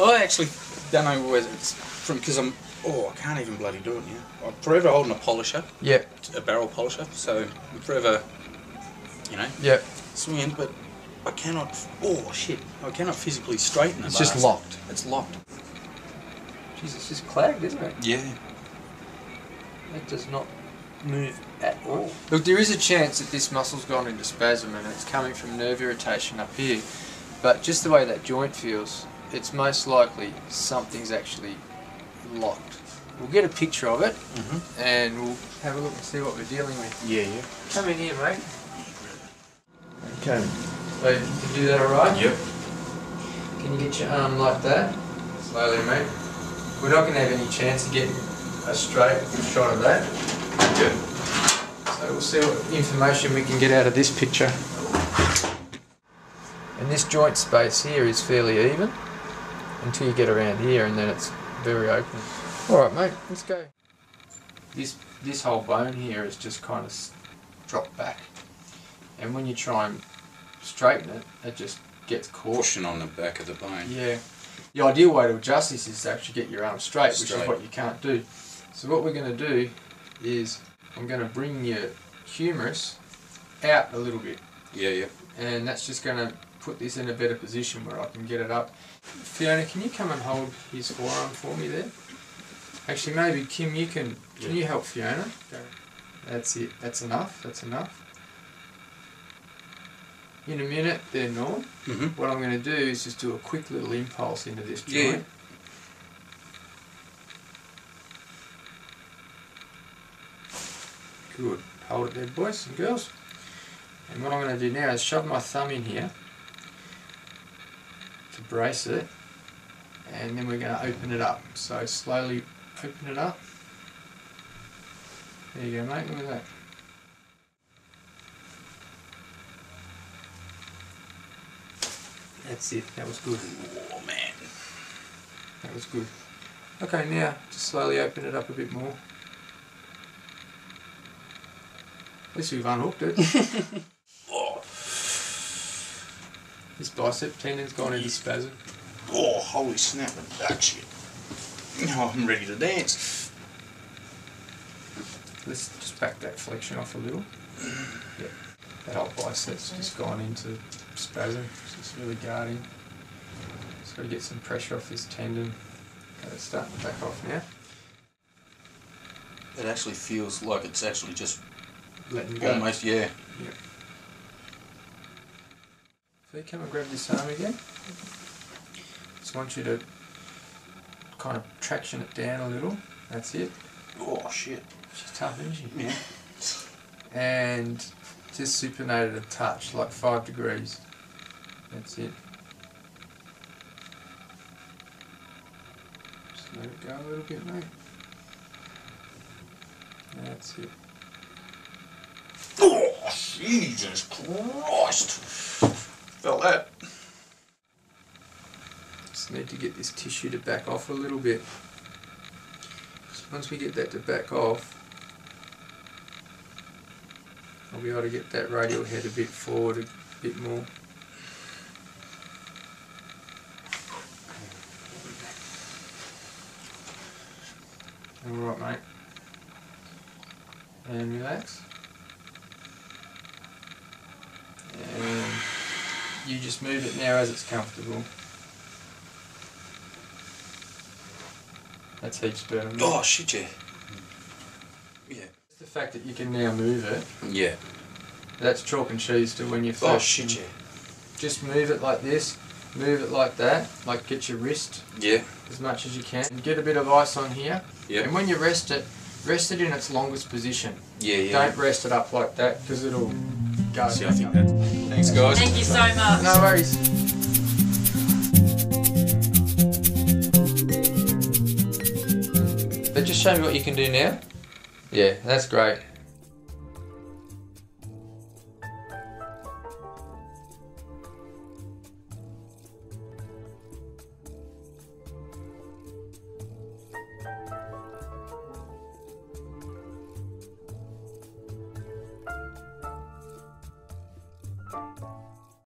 I actually don't know whether it's from because I'm. Oh, I can't even bloody do it now. I'm forever holding a polisher, Yeah, a barrel polisher, so I'm forever, you know, yeah. swinging. But I cannot. Oh shit! I cannot physically straighten it. It's just locked. It's locked. Jeez, it's just clagged, isn't it? Yeah. It does not move at all. Look, there is a chance that this muscle's gone into spasm and it's coming from nerve irritation up here. But just the way that joint feels, it's most likely something's actually locked. We'll get a picture of it Mhm. and we'll have a look and see what we're dealing with. Yeah, yeah. Come in here, mate. Okay. So you can do that alright? Yep. Can you get your arm like that? Slowly, mate. We're not going to have any chance of getting a straight shot of that. Good. So we'll see what information we can get out of this picture. And this joint space here is fairly even until you get around here and then it's very open. Alright mate, let's go. This, this whole bone here is just kind of dropped back. And when you try and straighten it, it just gets caught. Pushing on the back of the bone. Yeah. The ideal way to adjust this is to actually get your arm straight, which is what you can't do. So what we're going to do is I'm going to bring your humerus out a little bit, Yeah, yeah. and that's just going to put this in a better position where I can get it up. Fiona, can you come and hold his forearm for me there? Actually, maybe Kim, you can. Can Yeah. you help Fiona? That's it. That's enough. That's enough. In a minute, there, Norm. Mm-hmm. What I'm going to do is just do a quick little impulse into this joint. Yeah. Good. Hold it there, boys and girls. And what I'm going to do now is shove my thumb in here brace it, and then we're going to open it up. So slowly open it up. There you go, mate. Look at that. That's it. That was good. Oh man. That was good. Okay, now just slowly open it up a bit more. At least we've unhooked it. This bicep tendon's gone into spasm. oh holy snap! That shit. Oh, I'm ready to dance. Let's just back that flexion off a little. Yep. That whole bicep's just gone into spasm. It's just really guarding. Just got to get some pressure off this tendon. Okay, it's starting to back off now. It actually feels like it's actually just Letting go. almost yeah. So come and grab this arm again. Just want you to kind of traction it down a little. That's it. Oh shit. She's tough, isn't she? Yeah. And just supinate it a touch, like five degrees. That's it. Just let it go a little bit, mate. That's it. Oh Jesus Christ! Felt that. Just need to get this tissue to back off a little bit. 'Cause once we get that to back off, I'll be able to get that radial head a bit forward a bit more. Alright mate. And relax. And you just move it now as it's comfortable. That's heaps better. Oh shit yeah. Yeah. The fact that you can now move it, Yeah. that's chalk and cheese to when you Oh first. shit yeah. Just move it like this, move it like that, like get your wrist Yeah. as much as you can. And get a bit of ice on here. Yep. And when you rest it, rest it in its longest position. Yeah yeah. Don't rest it up like that because it'll go. See, I think that. Thanks guys. Thank you so much. No worries. But just show me what you can do now. Yeah, that's great.